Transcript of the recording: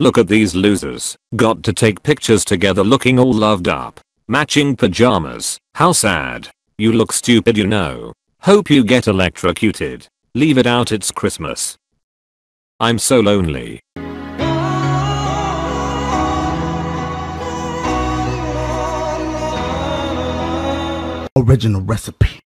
Look at these losers. Got to take pictures together looking all loved up. Matching pajamas. How sad. You look stupid you know. Hope you get electrocuted. Leave it out it's Christmas. I'm so lonely. original recipe.